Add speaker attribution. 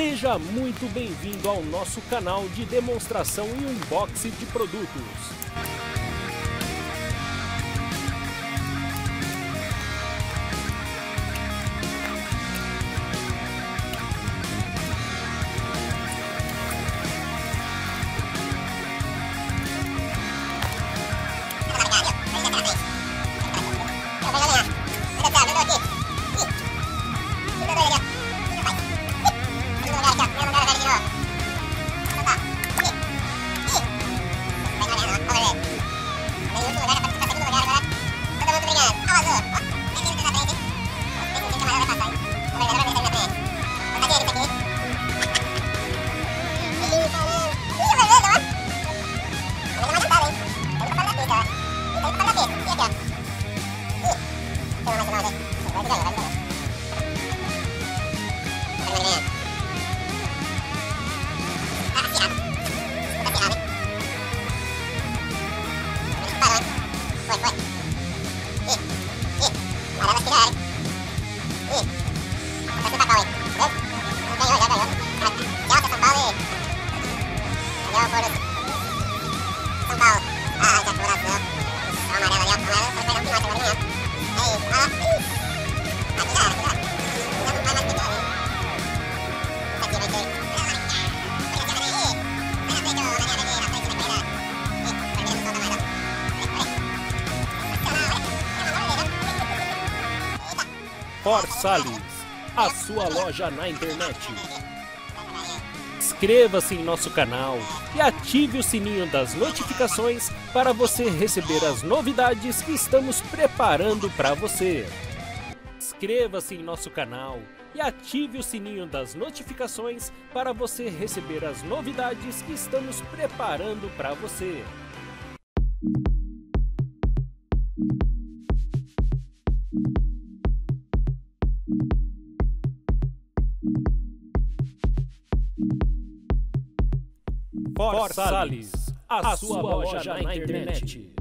Speaker 1: Seja muito bem-vindo ao nosso canal de demonstração e unboxing de produtos. Salles, a sua loja na internet. Inscreva-se em nosso canal e ative o sininho das notificações para você receber as novidades que estamos preparando para você. Inscreva-se em nosso canal e ative o sininho das notificações para você receber as novidades que estamos preparando para você. Por a sua loja na internet.